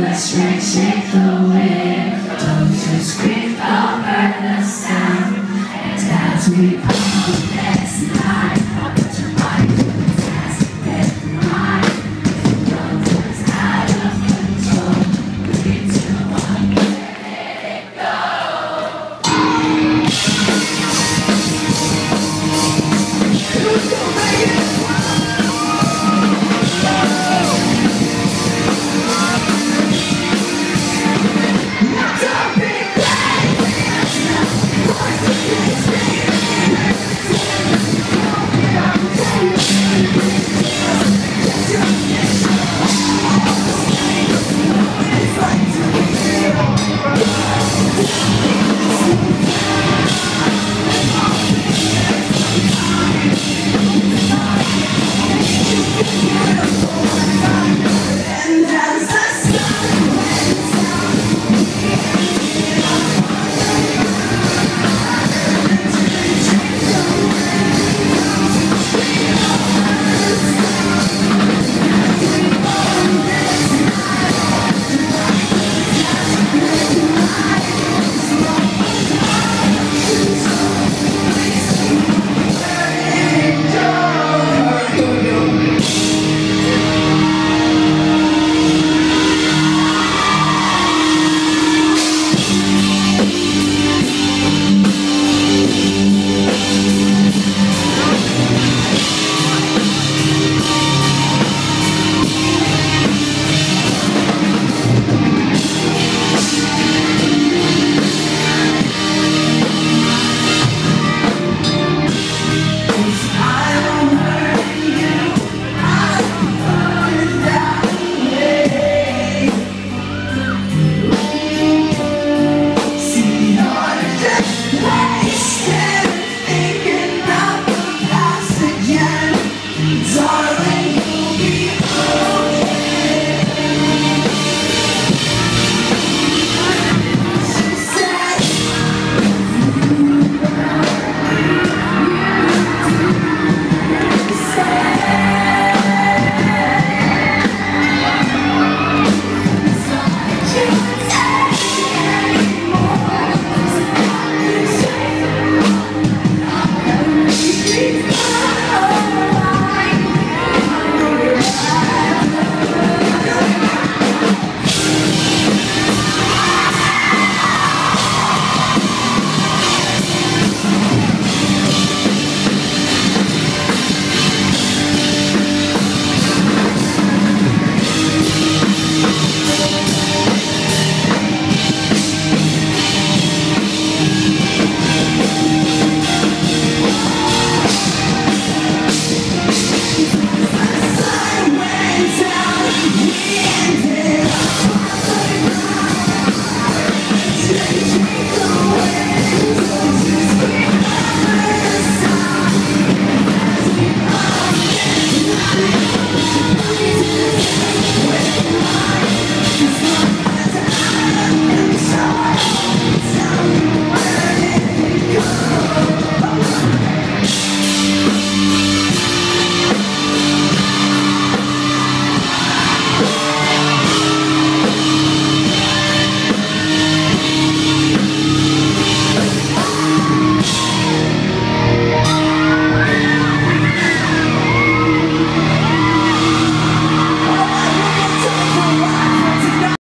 Let's shake the wind. Don't just creep over the sound And as we pull